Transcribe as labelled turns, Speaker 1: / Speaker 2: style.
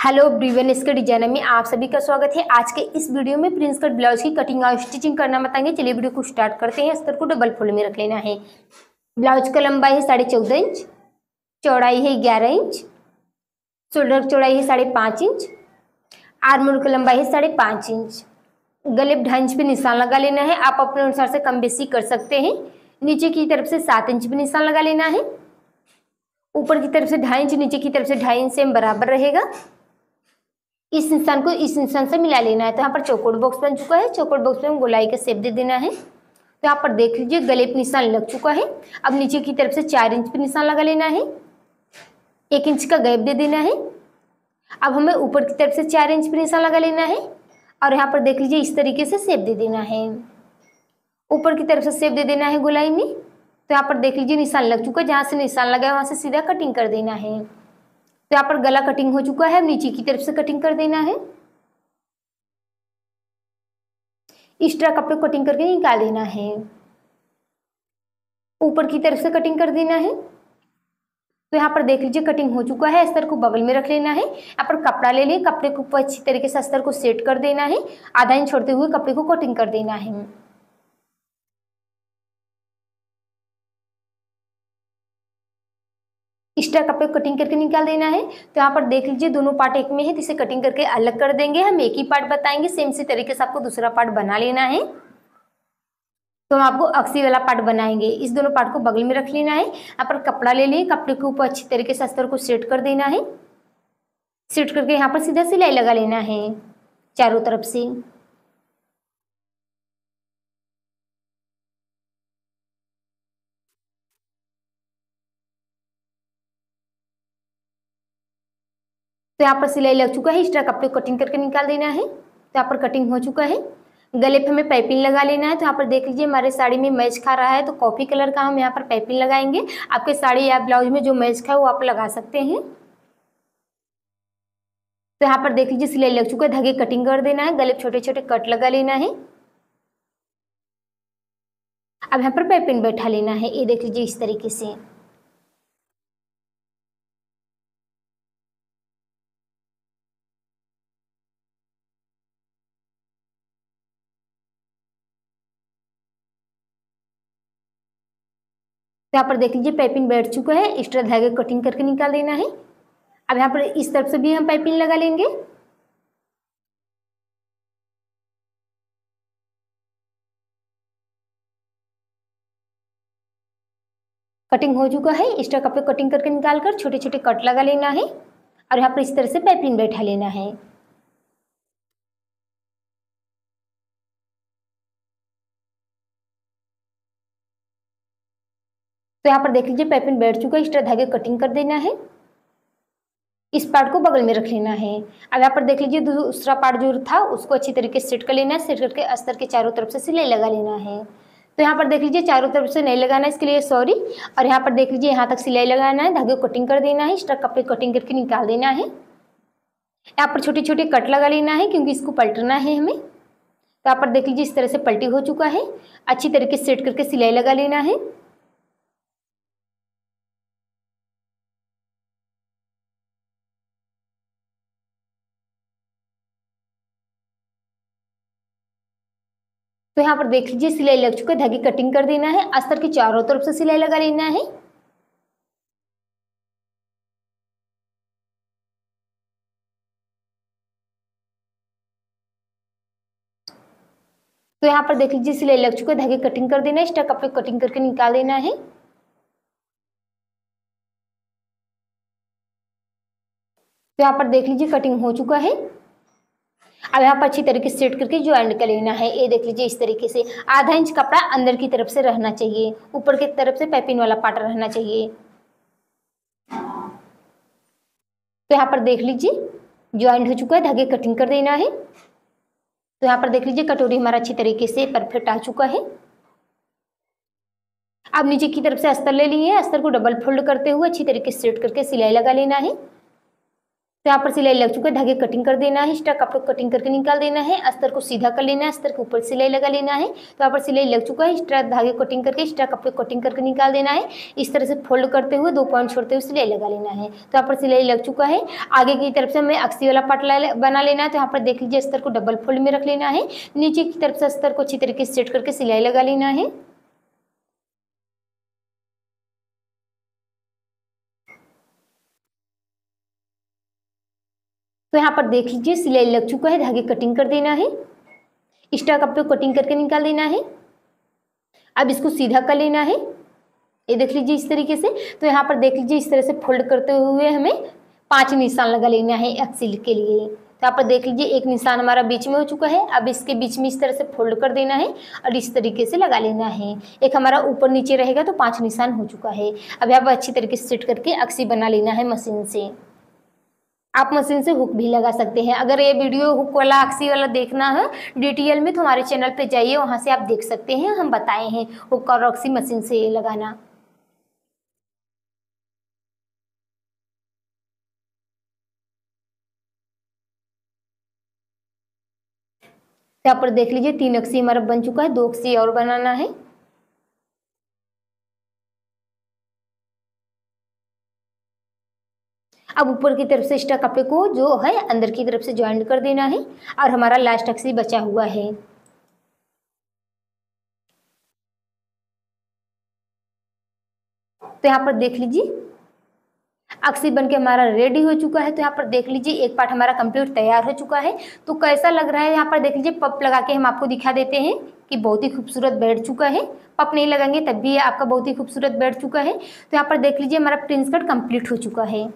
Speaker 1: Hello ब्रीवन इसके designer में आप सभी का स्वागत है। आज के इस वीडियो में प्रिंस कट ब्लाउज की कटिंग और स्टिचिंग करना बताएँगे। चलिए वीडियो को स्टार्ट करते हैं। अस्तर को डबल फोल्ड में रख लेना है। ब्लाउज का लंबाई है साढ़े चौदह इंच, चौड़ाई है ग्यारह इंच, शोल्डर चौड़ाई है साढ़े पाँच इंच, आर्मोर का लंबाई है साढ़े पाँच इंच। गले ढाई इंच पे निशान लगा लेना है। आप अपने अनुसार से कम बेसी कर सकते हैं। नीचे की तरफ़ से सात इंच पे निशान लगा लेना है। ऊपर की तरफ़ से ढाई इंच, नीचे की तरफ़ से ढाई इंच सेम बराबर रहेगा। इस इंसान को इस इंसान से मिला लेना है। तो यहाँ पर चौकोट बॉक्स बन चुका है। चौकोट बॉक्स में गोलाई का शेप दे देना है। तो यहाँ पर देख लीजिए, गले पे निशान लग चुका है। अब नीचे की तरफ़ से चार इंच पे निशान लगा लेना है। एक इंच का गैप दे देना है। अब हमें ऊपर की तरफ़ से चार इंच पे निशान लगा लेना है। और यहाँ पर देख लीजिए, इस तरीके से शेप दे देना है। ऊपर की तरफ़ से शेप दे देना है गोलाई में। तो यहाँ पर देख लीजिए, निशान लग चुका है। जहाँ से निशान लगा है, वहाँ से सीधा कटिंग कर देना है। तो यहाँ पर गला कटिंग हो चुका है नीचे की तरफ़ से कटिंग कर देना है। तरह कपड़े कटिंग करके निकाल देना है। ऊपर की तरफ़ से कटिंग कर देना है। तो यहाँ पर देख लीजिए कटिंग हो चुका है, अस्तर को बगल में रख लेना है। यहाँ पर कपड़ा ले लिए, कपड़े को अच्छी तरीके से अस्तर को सेट कर देना है। आधा इंच छोड़ते हुए कपड़े को कटिंग कर देना है। एक्स्ट्रा कपड़े कटिंग करके निकाल देना है। तो यहाँ पर देख लीजिए, दोनों पार्ट एक में है तो इसे कटिंग करके अलग कर देंगे हम। एक ही पार्ट बताएँगे सेम सी तरीके से आपको दूसरा पार्ट बना लेना है। तो हम आपको अक्सी वाला पार्ट बनाएँगे। इस दोनों पार्ट को बगल में रख लेना है। यहाँ पर कपड़ा ले लिए, कपड़े के ऊपर अच्छी तरीके से अस्तर को सेट कर देना है। सेट करके यहाँ पर सीधा सिलाई लगा लेना है, चारों तरफ़ से। तो यहाँ पर सिलाई लग चुका है, इस तरह कपड़े कटिंग करके निकाल देना है। तो यहाँ पर कटिंग हो चुका है। गले पे हमें पाइपिंग लगा लेना है। तो यहाँ पर देख लीजिए, हमारे साड़ी में मैच खा रहा है तो कॉफ़ी कलर का हम यहाँ पर पाइपिंग लगाएँगे। आपके साड़ी या ब्लाउज में जो मैच खा वो आप लगा सकते हैं। तो यहाँ पर देख लीजिए, सिलाई लग चुका है, धागे कटिंग कर देना है, गले छोटे छोटे कट लगा लेना है। अब यहाँ पर पाइपिंग बैठा लेना है, ये देख लीजिए इस तरीके से। यहाँ पर देख लीजिए पाइपिंग बैठ चुका है। एक्स्ट्रा धागे कटिंग करके निकाल देना है। अब यहाँ पर इस तरफ़ से भी हम पाइपिंग लगा लेंगे। कटिंग हो चुका है। एक्स्ट्रा कपड़े कटिंग करके निकाल कर छोटे छोटे कट लगा लेना है। और यहाँ पर इस तरह से पाइपिंग बैठा लेना है। तो यहाँ पर देख लीजिए पाइपिंग बैठ चुका है, इस तरह धागे कटिंग कर देना है। इस पार्ट को बगल में रख लेना है। अब यहाँ पर देख लीजिए, दूसरा पार्ट जो था, उसको अच्छी तरीके से सेट कर लेना है सेट करके अस्तर के चारों तरफ़ से सिलाई लगा लेना है। तो यहाँ पर देख लीजिए, चारों तरफ़ से नहीं लगाना है इसके लिए सॉरी और यहाँ पर देख लीजिए, यहाँ तक सिलाई लगाना है, धागे को कटिंग कर देना है तरह कपड़े कटिंग करके निकाल देना है। यहाँ पर छोटे छोटे कट लगा लेना है, क्योंकि इसको पलटना है हमें। तो यहाँ पर देख लीजिए, इस तरह से पलटी हो चुका है। अच्छी तरीके से सेट करके सिलाई लगा लेना है। तो यहाँ पर देख लीजिए, सिलाई लग चुका है, धागे कटिंग कर देना है, अस्तर के चारों तरफ़ से सिलाई लगा लेना है। तो यहाँ पर देख लीजिए, सिलाई लग चुका है, धागे कटिंग कर देना है इस कपड़े कटिंग करके निकाल देना है। तो यहाँ पर देख लीजिए कटिंग हो चुका है। अब यहाँ पर अच्छी तरीके से सेट करके ज्वाइंट कर लेना है, ये देख लीजिए इस तरीके से। आधा इंच कपड़ा अंदर की तरफ़ से रहना चाहिए, ऊपर की तरफ़ से पाइपिंग वाला पार्ट रहना चाहिए। तो यहाँ पर देख लीजिए ज्वाइंट हो चुका है, धागे कटिंग कर देना है। तो यहाँ पर देख लीजिए, कटोरी हमारा अच्छी तरीके से परफेक्ट आ चुका है। अब नीचे की तरफ़ से अस्तर ले लिए अस्तर को डबल फोल्ड करते हुए अच्छी तरीके से सेट करके सिलाई लगा लेना है। तो यहाँ पर सिलाई लग चुका है, धागे कटिंग कर देना है एक्स्ट्रा कपड़ों कटिंग करके निकाल देना है, अस्तर को सीधा कर लेना है, अस्तर के ऊपर सिलाई लगा लेना है तो यहाँ पर सिलाई लग चुका है एक्स्ट्रा धागे कटिंग करके एक्स्ट्रा कपड़े कटिंग करके निकाल देना है, इस तरह से फोल्ड करते हुए दो पॉइंट छोड़ते हुए सिलाई लगा लेना है तो यहाँ पर सिलाई लग चुका है, आगे की तरफ़ से हमें अक्सी वाला पार्ट बना लेना है तो यहाँ पर देख लीजिए अस्तर को डबल फोल्ड में रख लेना है, नीचे की तरफ़ से अस्तर को अच्छी तरीके से सेट करके सिलाई लगा लेना है। तो यहाँ पर देख लीजिए, सिलाई लग चुका है, धागे कटिंग कर देना है। एक्स्ट्रा कपड़े कटिंग करके निकाल देना है। अब इसको सीधा कर लेना है। ये देख लीजिए इस तरीके से। तो यहाँ पर देख लीजिए, इस तरह से फोल्ड करते हुए हमें पाँच निशान लगा लेना है एक्सिल के लिए। तो यहाँ पर देख लीजिए, एक निशान हमारा बीच में हो चुका है। अब इसके बीच में इस तरह से फोल्ड कर देना है और इस तरीके से लगा लेना है। एक हमारा ऊपर नीचे रहेगा तो पाँच निशान हो चुका है। अब यहाँ पर अच्छी तरीके से सेट करके अक्सी बना लेना है मशीन से। आप मशीन से हुक भी लगा सकते हैं। अगर ये वीडियो हुक वाला अक्सी वाला देखना है, डिटेल में तो हमारे चैनल पे जाइए, वहाँ से आप देख सकते हैं, हम बताए हैं हुक और अक्सी मशीन से लगाना। यहाँ पर देख लीजिए, तीन अक्सी हमारा बन चुका है, दो अक्सी और बनाना है। अब ऊपर की तरफ़ से एक्स्ट्रा कपड़े को जो है, अंदर की तरफ़ से ज्वाइंट कर देना है और हमारा लास्ट अक्सी बचा हुआ है। तो यहाँ पर देख लीजिए अक्सी बन के हमारा रेडी हो चुका है। तो यहाँ पर देख लीजिए, एक पार्ट हमारा कंप्लीट तैयार हो चुका है। तो कैसा लग रहा है? यहाँ पर देख लीजिए पप लगा के हम आपको दिखा देते हैं कि बहुत ही खूबसूरत बैठ चुका है। पप नहीं लगाएँगे, तब भी आपका बहुत ही खूबसूरत बैठ चुका है। तो यहाँ पर देख लीजिए, हमारा प्रिंस कट कंप्लीट हो चुका है।